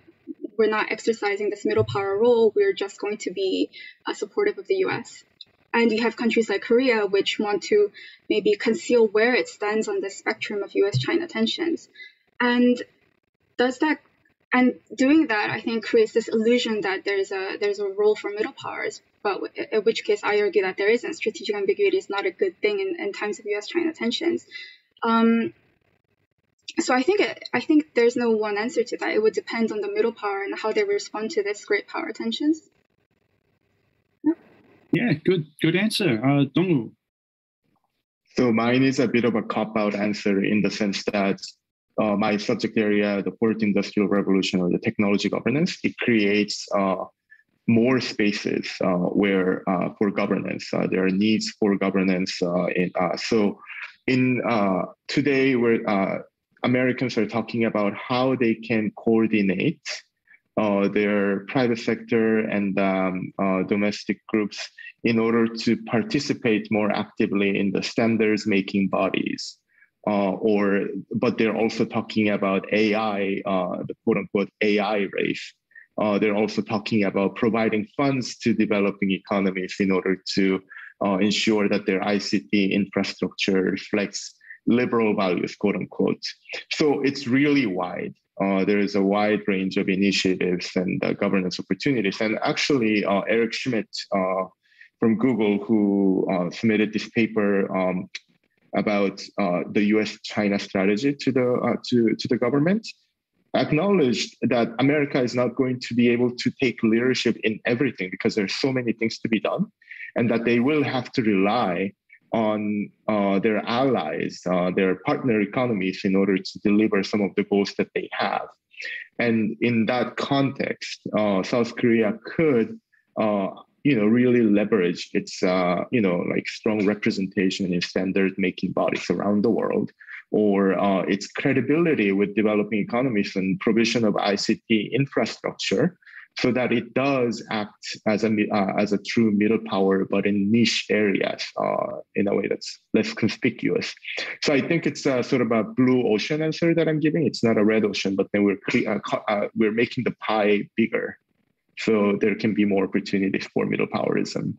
we're not exercising this middle power role. We're just going to be uh, supportive of the U.S. And you have countries like Korea, which want to maybe conceal where it stands on the spectrum of US China tensions. And does that and doing that, I think, creates this illusion that there's a there's a role for middle powers, but in which case I argue that there isn't. Strategic ambiguity is not a good thing in, in times of U.S.-China tensions. Um, so I think it, I think there's no one answer to that. It would depend on the middle power and how they respond to this great power tensions. Yeah, good, good answer, uh. So mine is a bit of a cop-out answer in the sense that uh, my subject area, the fourth industrial revolution or the technology governance, it creates uh, more spaces uh, where uh, for governance uh, there are needs for governance. Uh, in, so in today, where Americans are talking about how they can coordinate their private sector and um, domestic groups in order to participate more actively in the standards making bodies. Uh, or, but they're also talking about AI, uh, the quote unquote AI race. Uh, they're also talking about providing funds to developing economies in order to uh, ensure that their ICT infrastructure reflects liberal values, quote unquote. So it's really wide. Uh, there is a wide range of initiatives and uh, governance opportunities. And actually, uh, Eric Schmidt uh, from Google who uh, submitted this paper um, about uh, the U.S.-China strategy to the to to the government, acknowledged that America is not going to be able to take leadership in everything because there's so many things to be done, and that they will have to rely on uh, their allies, uh, their partner economies, in order to deliver some of the goals that they have. And in that context, uh, South Korea could, uh, you know, really leverage its, uh, you know, like strong representation in standard making bodies around the world, or uh, its credibility with developing economies and provision of ICT infrastructure so that it does act as a uh, as a true middle power, but in niche areas uh, in a way that's less conspicuous. So I think it's a sort of a blue ocean answer that I'm giving. It's not a red ocean, but then we're uh, uh, we're making the pie bigger, so there can be more opportunities for middle powerism.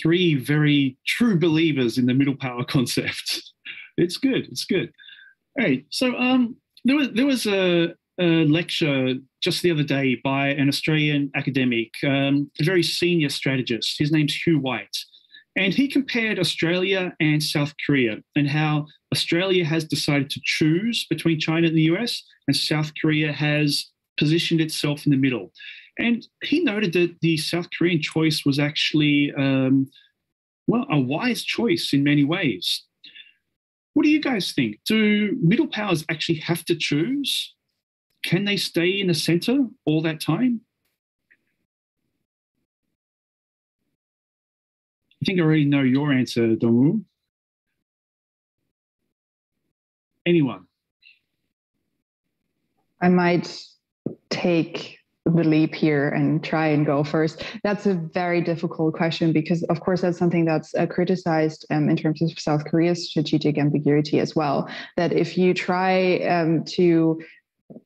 Three very true believers in the middle power concept. It's good. It's good. All right. So um, there was there was a a lecture just the other day by an Australian academic, um, a very senior strategist. His name's Hugh White. And he compared Australia and South Korea and how Australia has decided to choose between China and the US, and South Korea has positioned itself in the middle. And he noted that the South Korean choice was actually, um, well, a wise choice in many ways. What do you guys think? Do middle powers actually have to choose? Can they stay in the center all that time? I think I already know your answer, Dongwoo. Anyone? I might take the leap here and try and go first? That's a very difficult question because, of course, that's something that's uh, criticized um, in terms of South Korea's strategic ambiguity as well. That if you try um, to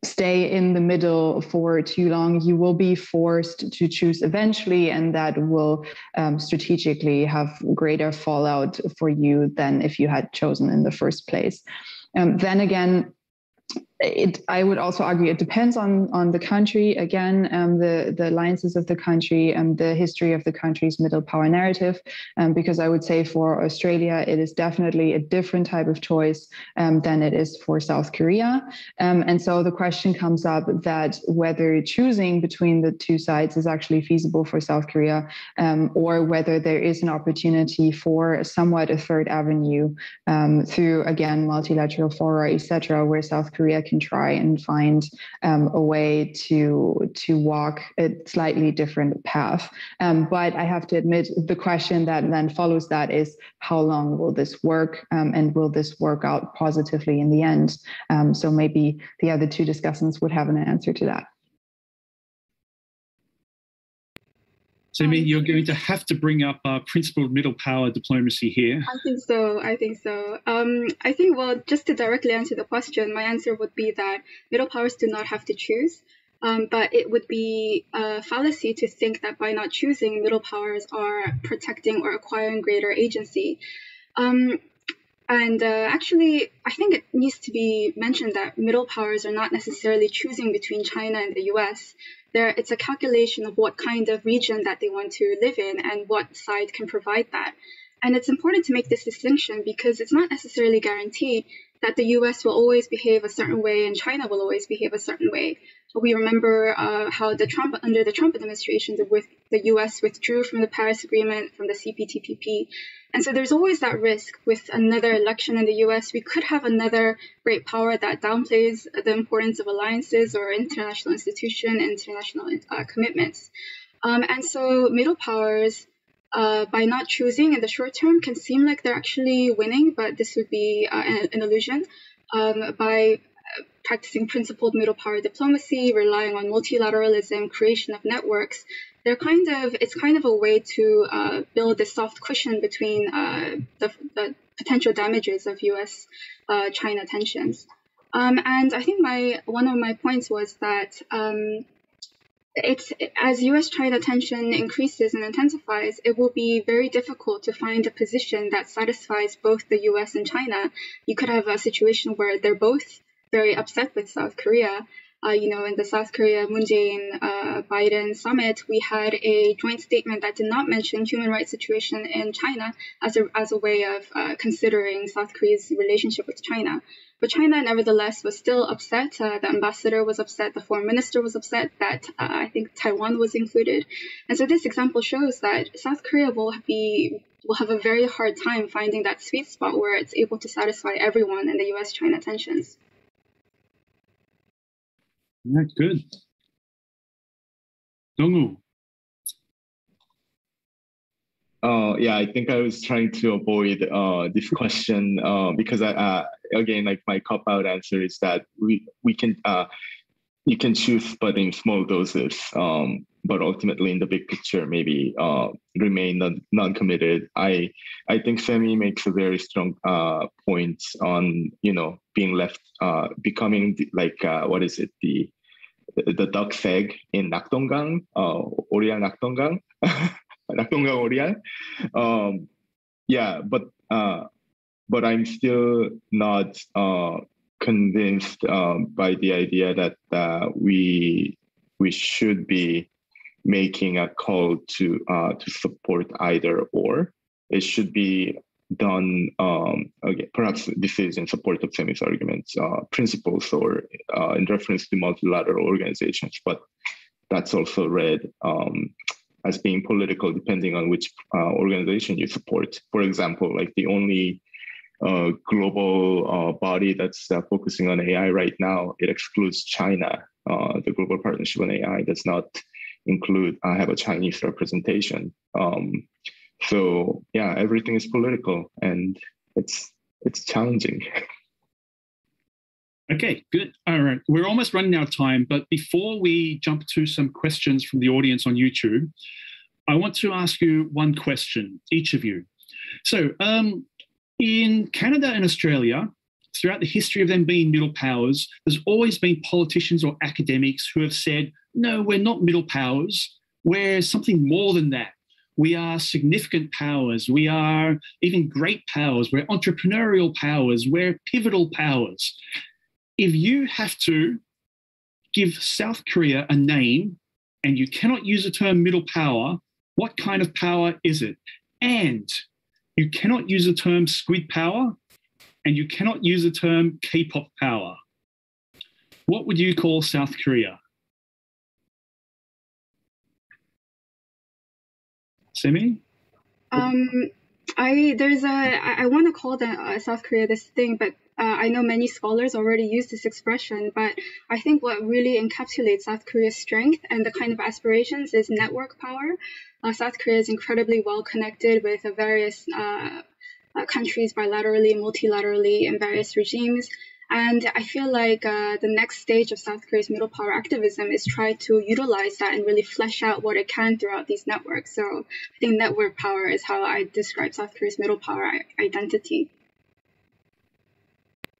stay in the middle for too long, you will be forced to choose eventually, and that will um, strategically have greater fallout for you than if you had chosen in the first place. Um, then again, it, I would also argue it depends on on the country. Again, um, the the alliances of the country and the history of the country's middle power narrative. Um, because I would say for Australia, it is definitely a different type of choice um, than it is for South Korea. Um, and so the question comes up that whether choosing between the two sides is actually feasible for South Korea, um, or whether there is an opportunity for somewhat a third avenue um, through again multilateral fora, etc., where South Korea can try and find um, a way to to walk a slightly different path. Um, but I have to admit, the question that then follows that is, how long will this work, um, and will this work out positively in the end? Um, so maybe the other two discussants would have an answer to that. So um, you're going to have to bring up uh, principled middle power diplomacy here. I think so. I think so. Um, I think, well, just to directly answer the question, my answer would be that middle powers do not have to choose. Um, but it would be a fallacy to think that by not choosing, middle powers are protecting or acquiring greater agency. Um, and uh, actually, I think it needs to be mentioned that middle powers are not necessarily choosing between China and the US there it's a calculation of what kind of region that they want to live in and what side can provide that. And it's important to make this distinction because it's not necessarily guaranteed that the US will always behave a certain way and China will always behave a certain way. We remember uh, how the Trump under the Trump administration, the, with, the US withdrew from the Paris Agreement, from the CPTPP, and so there's always that risk with another election in the US. We could have another great power that downplays the importance of alliances or international institution, international uh, commitments. Um, and so middle powers, uh, by not choosing in the short term, can seem like they're actually winning, but this would be uh, an, an, illusion. Um, by uh, practicing principled middle power diplomacy, relying on multilateralism, creation of networks, they're kind of it's kind of a way to uh, build a soft cushion between uh, the, the, potential damages of U.S. Uh, China tensions. Um, and I think my one of my points was that um, it's as U.S. China tension increases and intensifies, it will be very difficult to find a position that satisfies both the U.S. and China. You could have a situation where they're both very upset with South Korea, uh, you know, in the South Korea Moon Jae-in uh, Biden summit, we had a joint statement that did not mention human rights situation in China as a as a way of uh, considering South Korea's relationship with China. But China, nevertheless, was still upset. Uh, the ambassador was upset. The foreign minister was upset that uh, I think Taiwan was included. And so this example shows that South Korea will be will have a very hard time finding that sweet spot where it's able to satisfy everyone in the US China tensions. Yeah, good. Dongwoo. Uh, yeah, I think I was trying to avoid uh, this question uh, because I, uh, again, like my cop out answer is that we we can uh, you can choose, but in small doses. Um, but ultimately, in the big picture, maybe uh, remain non- non-committed. I I think Semi makes a very strong point on you know being left, becoming like what is it the the duck's egg in Nakdonggang, uh, Orial Nakdonggang. Nakdonggang Orial. Um, yeah, but uh, but I'm still not uh, convinced um, by the idea that uh, we we should be making a call to uh, to support either or. It should be done. Um, okay, perhaps this is in support of Semi's arguments, uh, principles, or uh, in reference to multilateral organizations, but that's also read um, as being political depending on which uh, organization you support. For example, like the only uh, global uh, body that's uh, focusing on AI right now, it excludes China. Uh, the Global Partnership on AI does not include uh, have a Chinese representation. Um, so yeah, everything is political, and it's it's challenging. Okay, good. All right. We're almost running out of time, but before we jump to some questions from the audience on YouTube, I want to ask you one question, each of you. So, um, in Canada and Australia, throughout the history of them being middle powers, there's always been politicians or academics who have said, no, we're not middle powers. We're something more than that. We are significant powers. We are even great powers. We're entrepreneurial powers. We're pivotal powers if you have to give South Korea a name and you cannot use the term middle power, what kind of power is it? And you cannot use the term squid power and you cannot use the term K pop power. What would you call South Korea? Semi? Um, I there's a I, I want to call the uh, South Korea this thing, but uh, I know many scholars already use this expression, but I think what really encapsulates South Korea's strength and the kind of aspirations is network power. Uh, South Korea is incredibly well connected with various uh, uh, countries bilaterally, multilaterally, in various regimes. And I feel like uh, the next stage of South Korea's middle power activism is try to utilize that and really flesh out what it can throughout these networks. So I think network power is how I describe South Korea's middle power identity.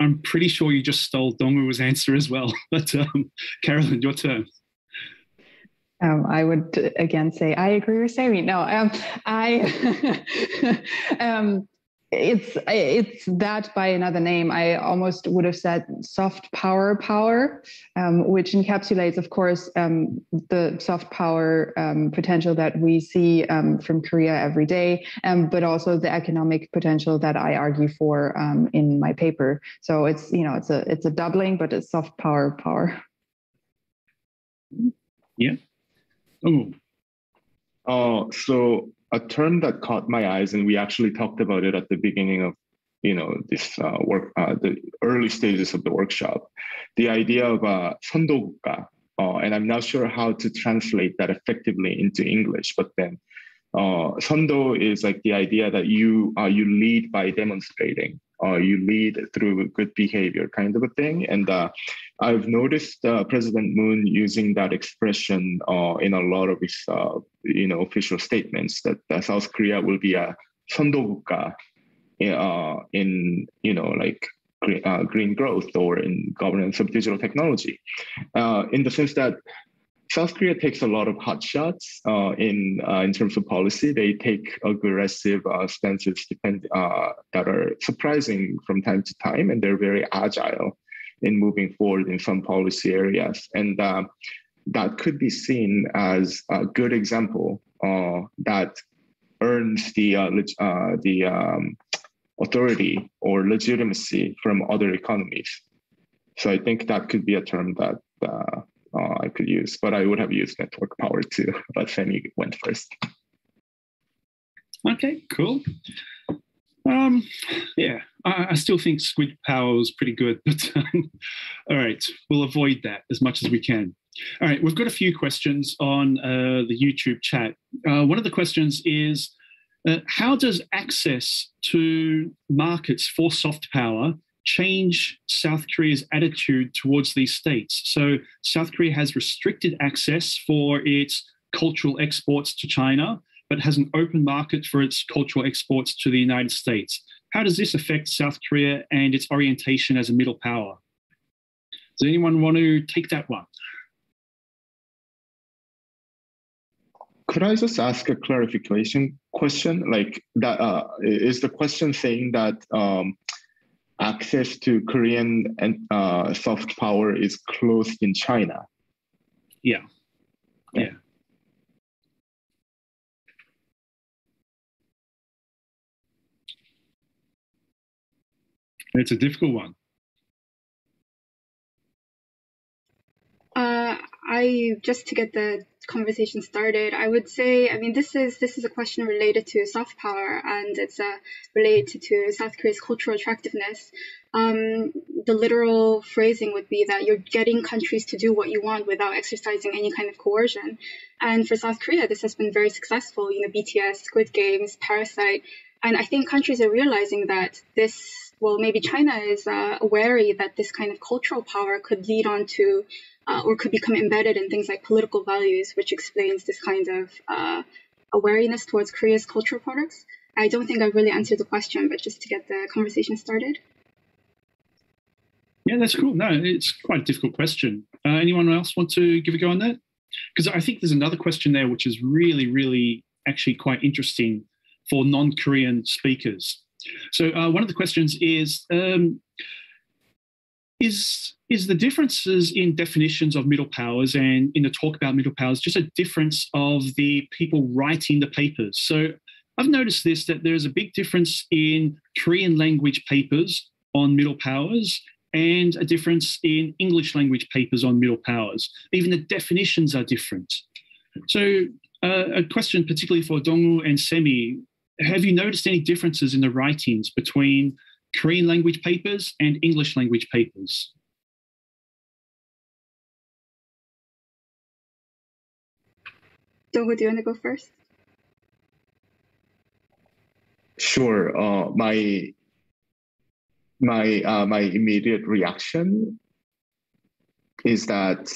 I'm pretty sure you just stole Dongwoo's answer as well. But um, Carolyn, your turn. Um, I would again say I agree with Sami. No, um, I um, it's it's that by another name. I almost would have said soft power power um, which encapsulates of course um, the soft power um, potential that we see um, from korea every day um, but also the economic potential that i argue for um, in my paper. So it's you know it's a it's a doubling but it's soft power power. Yeah. Oh. Uh, so a term that caught my eyes, and we actually talked about it at the beginning of you know this uh, work, uh, the early stages of the workshop, the idea of uh, 선도국가, uh, and I'm not sure how to translate that effectively into English, but then uh, 선도 is like the idea that you uh, you lead by demonstrating, uh, you lead through good behavior, kind of a thing, and uh, I've noticed uh, President Moon using that expression uh, in a lot of his, uh, you know, official statements that South Korea will be a 선도국가 uh, in, you know, like green, uh, green growth or in governance of digital technology, uh, in the sense that South Korea takes a lot of hot shots uh, in uh, in terms of policy. They take aggressive uh, stances depend, that are surprising from time to time, and they're very agile in moving forward in some policy areas. And uh, that could be seen as a good example uh, that earns the, uh, uh the um, authority or legitimacy from other economies. So I think that could be a term that uh, I could use, but I would have used network power too, but Femi went first. Okay, cool. Um, yeah, I, I, still think squid power is pretty good, but um, all right, we'll avoid that as much as we can. All right, we've got a few questions on uh, the YouTube chat. Uh, one of the questions is uh, how does access to markets for soft power change South Korea's attitude towards these states? So, South Korea has restricted access for its cultural exports to China but has an open market for its cultural exports to the United States. How does this affect South Korea and its orientation as a middle power? Does anyone want to take that one? Could I just ask a clarification question? Like that uh, is the question saying that um, access to Korean and uh, soft power is closed in China? Yeah. Yeah. It's a difficult one. Uh, I just to get the conversation started, I would say, I mean, this is this is a question related to soft power, and it's uh, related to South Korea's cultural attractiveness. Um, the literal phrasing would be that you're getting countries to do what you want without exercising any kind of coercion. And for South Korea, this has been very successful. You know, BTS, Squid Games, Parasite, and I think countries are realizing that this well, maybe China is uh, wary that this kind of cultural power could lead on to uh, or could become embedded in things like political values, which explains this kind of uh, awareness towards Korea's cultural products. I don't think I really answered the question, but just to get the conversation started. Yeah, that's cool. No, it's quite a difficult question. Uh, anyone else want to give a go on that? Because I think there's another question there which is really, really actually quite interesting for non Korean speakers. So uh, one of the questions is, um, is is the differences in definitions of middle powers and in the talk about middle powers just a difference of the people writing the papers? So I've noticed this that there's a big difference in Korean language papers on middle powers and a difference in English language papers on middle powers. Even the definitions are different. So uh, a question particularly for Dongwoo and Semi, have you noticed any differences in the writings between Korean language papers and English language papers? Dongwoo, do you want to go first? Sure. Uh, my my uh, my immediate reaction is that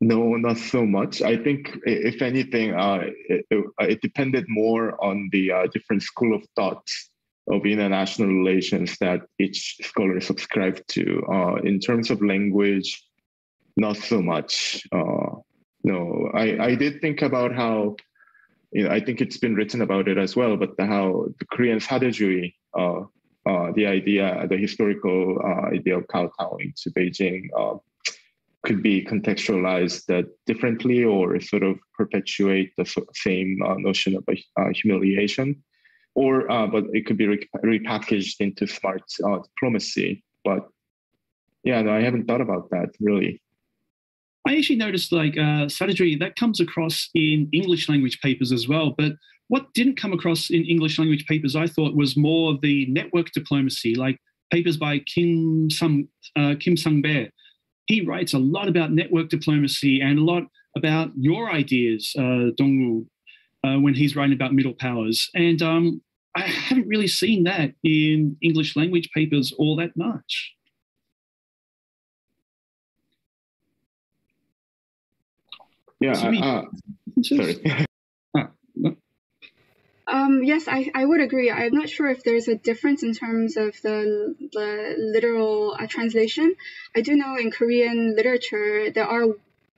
no, not so much. I think, if anything, uh, it, uh, it, depended more on the uh, different school of thoughts of international relations that each scholar subscribed to. Uh, in terms of language, not so much. Uh, no, I, I did think about how, you know, I think it's been written about it as well, but how the Korean Sadaejuui, uh, uh, the idea, the historical idea of kowtowing to Beijing could be contextualized uh, differently or sort of perpetuate the same uh, notion of uh, humiliation. Or uh, but it could be re- repackaged into smart uh, diplomacy. But yeah no i haven't thought about that really. I actually noticed like uh, strategy that comes across in english language papers as well but what didn't come across in english language papers i thought was more the network diplomacy like papers by kim Sang kim Sang-bae he writes a lot about network diplomacy and a lot about your ideas, uh, Dongwoo, uh, when he's writing about middle powers. And um, I haven't really seen that in English language papers all that much. Yeah, uh, sorry. Um, yes, I, I would agree. I'm not sure if there's a difference in terms of the, the literal uh, translation. I do know in Korean literature there are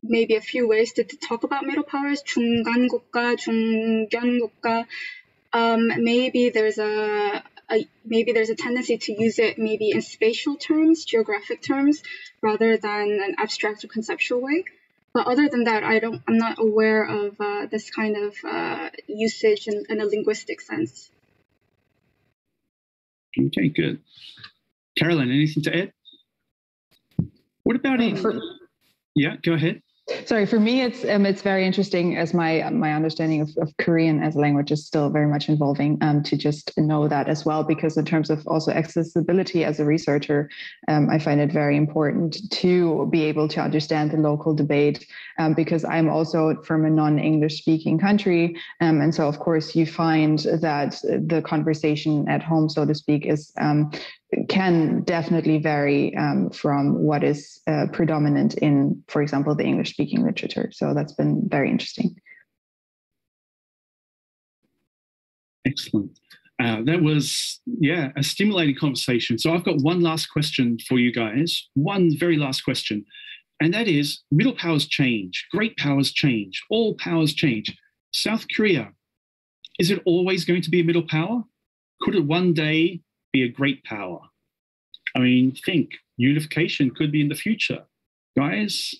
maybe a few ways to, to talk about middle powers. 중간국가, 중견국가. Um, maybe there's a, a maybe there's a tendency to use it maybe in spatial terms, geographic terms, rather than an abstract or conceptual way. But other than that, I don't. I'm not aware of uh, this kind of uh, usage in, in, a linguistic sense. Okay, good. Carolyn, anything to add? What about in? For, yeah, go ahead. Sorry, for me, it's um, it's very interesting as my my understanding of, of Korean as a language is still very much involving um, to just know that as well. Because in terms of also accessibility as a researcher, um, I find it very important to be able to understand the local debate. Um, because I'm also from a non-English speaking country, um, and so of course you find that the conversation at home, so to speak, is um, can definitely vary um, from what is uh, predominant in, for example, the English speaking literature. So that's been very interesting. Excellent. Uh, that was, yeah, a stimulating conversation. So I've got one last question for you guys, one very last question. And that is middle powers change, great powers change, all powers change. South Korea, is it always going to be a middle power? Could it one day be a great power. I mean, think unification could be in the future. Guys,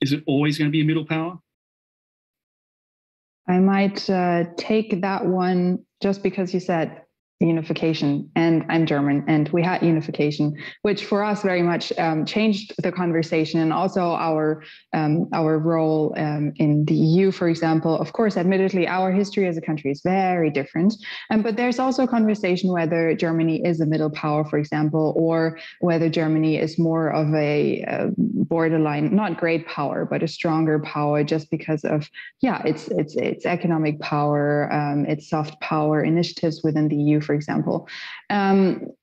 is it always going to be a middle power? I might uh, take that one just because you said unification and i'm german and we had unification which for us very much um, changed the conversation and also our um, our role um, in the eu for example. Of course admittedly our history as a country is very different um, but there's also a conversation whether germany is a middle power for example or whether germany is more of a uh, borderline not great power but a stronger power just because of yeah it's it's it's economic power um, it's soft power initiatives within the eu for example. Um,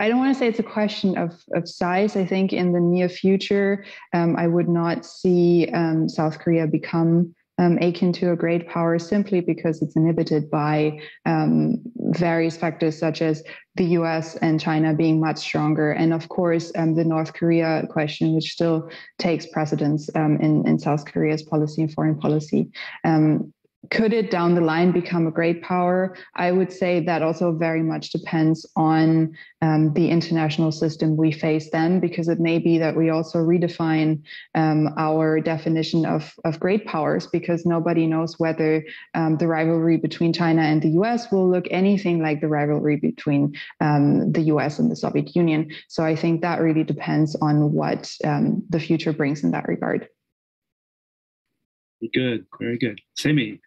I don't want to say it's a question of, of size. I think in the near future, um, I would not see um, South Korea become um, akin to a great power simply because it's inhibited by um, various factors such as the US and China being much stronger. And of course, um, the North Korea question, which still takes precedence um, in, in South Korea's policy and foreign policy. Could it down the line become a great power? I would say that also very much depends on um, the international system we face then, because it may be that we also redefine um, our definition of, of great powers, because nobody knows whether um, the rivalry between China and the US will look anything like the rivalry between um, the US and the Soviet Union. So I think that really depends on what um, the future brings in that regard. Good, very good. Semi,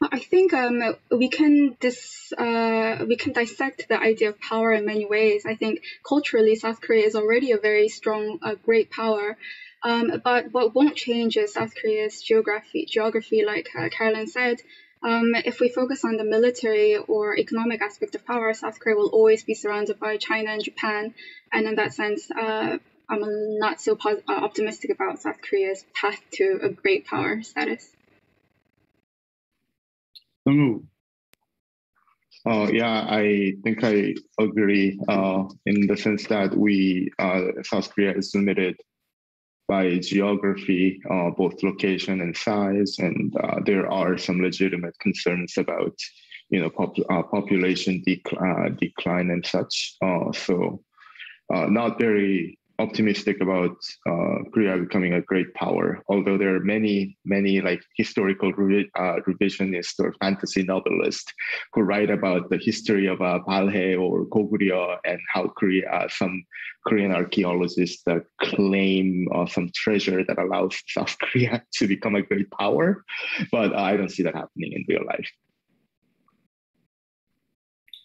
I think um, we can dis, uh, we can dissect the idea of power in many ways. I think culturally, South Korea is already a very strong, uh, great power. Um, but what won't change is South Korea's geography. Geography, like uh, Carolyn said, um, if we focus on the military or economic aspect of power, South Korea will always be surrounded by China and Japan. And in that sense, uh, I'm not so uh, optimistic about South Korea's path to a great power status. Uh, yeah, I think I agree uh, in the sense that we, uh, South Korea is limited by geography, uh, both location and size, and uh, there are some legitimate concerns about, you know, pop uh, population dec decline and such. so, not very optimistic about uh, Korea becoming a great power. Although there are many, many like historical re- uh, revisionists or fantasy novelists who write about the history of uh, Balhae or Goguryeo and how Korea, uh, some Korean archaeologists that claim uh, some treasure that allows South Korea to become a great power. But I don't see that happening in real life.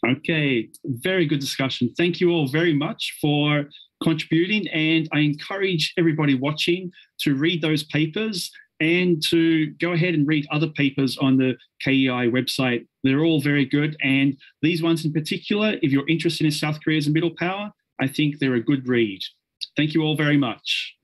Okay, very good discussion. Thank you all very much for contributing. And I encourage everybody watching to read those papers and to go ahead and read other papers on the KEI website. They're all very good. And these ones in particular, if you're interested in South Korea as a middle power, I think they're a good read. Thank you all very much.